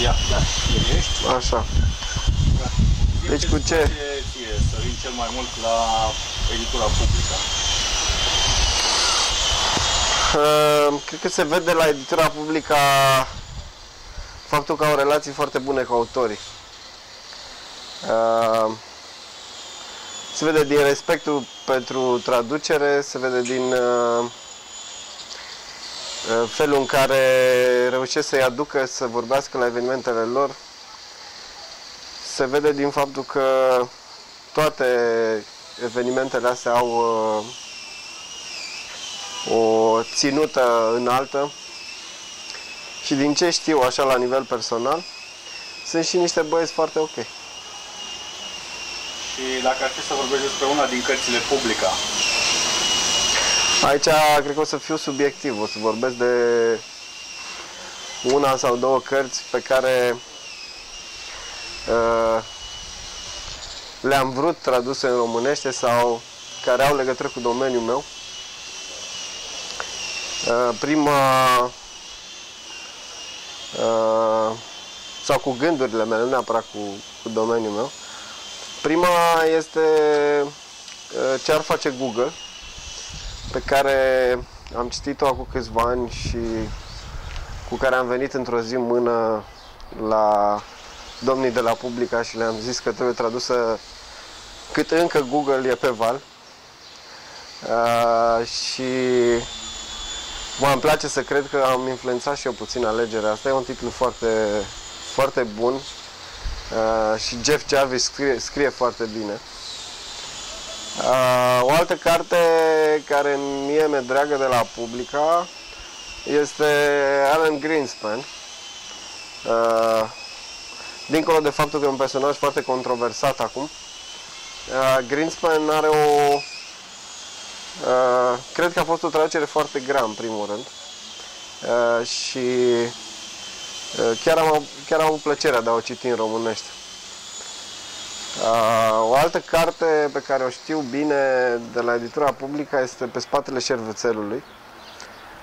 Ia, da, ești. Așa. Deci cu ce? Ție, Sărin cel mai mult la editura publică. Uh, cred că se vede la editura publică faptul că au relații foarte bune cu autorii. Uh, se vede din respectul pentru traducere, se vede din uh, uh, felul în care reușesc să-i aducă să vorbească la evenimentele lor. Se vede din faptul că toate evenimentele astea au uh, o ținută înaltă și din ce știu așa la nivel personal, sunt și niște băieți foarte ok. Și dacă ar fi să vorbești despre una din cărțile publica, Aici cred că o să fiu subiectiv, o să vorbesc de una sau două cărți pe care uh, le-am vrut traduse în românește sau care au legătură cu domeniul meu. Uh, prima uh, sau cu gândurile mele, nu neapărat cu, cu domeniul meu. Prima este uh, ce ar face Google, pe care am citit-o acum câțiva ani și cu care am venit într-o zi în mână la domnii de la Publica și le-am zis că trebuie tradusă cât încă Google e pe val. Uh, și mă îmi place să cred că am influențat și eu puțin alegerea asta. E un titlu foarte, foarte bun uh, și Jeff Jarvis scrie, scrie foarte bine. Uh, o altă carte care mie mi-e dragă de la Publica este Alan Greenspan. Uh, dincolo de faptul că e un personaj foarte controversat acum, uh, Greenspan are o... Uh, cred că a fost o traducere foarte grea în primul rând uh, și uh, chiar, am, chiar am plăcerea de a o citi în românește. Uh, o altă carte pe care o știu bine de la editura publică este Pe spatele șervețelului.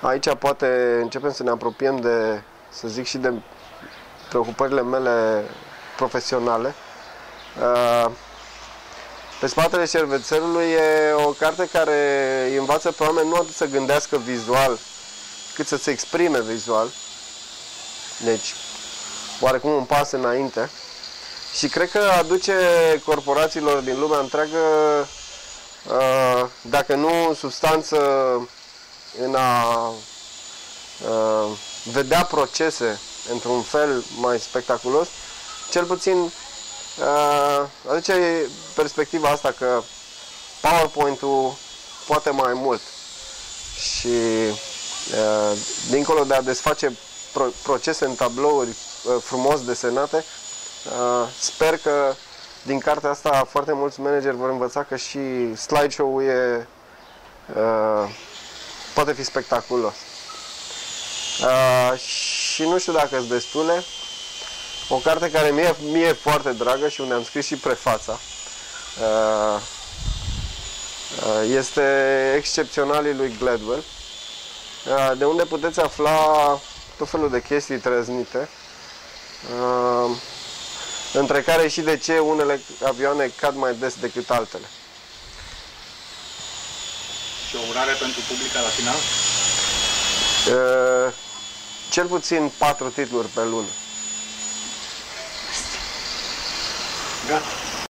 Aici poate începem să ne apropiem de, să zic, și de preocupările mele profesionale. Uh, Pe spatele șervețelului e o carte care îi învață pe oameni nu atât să gândească vizual, cât să se exprime vizual. Deci, oarecum un pas înainte. Și cred că aduce corporațiilor din lumea întreagă, uh, dacă nu substanță în a uh, vedea procese într-un fel mai spectaculos, cel puțin uh, aduce perspectiva asta că PowerPoint-ul poate mai mult. Și dincolo de a desface procese în tablouri frumos desenate, Uh, sper că din cartea asta foarte mulți manageri vor învăța că și slideshow-ul e, uh, poate fi spectaculos. Uh, și nu știu dacă sunt destule. O carte care mie, mie e foarte dragă și unde am scris și prefața. Uh, uh, este Excepționalii lui Gladwell, uh, de unde puteți afla tot felul de chestii trăznite. Uh, între care și de ce unele avioane cad mai des decât altele. și o urare pentru publica la final? Uh, cel puțin patru titluri pe lună. Gata.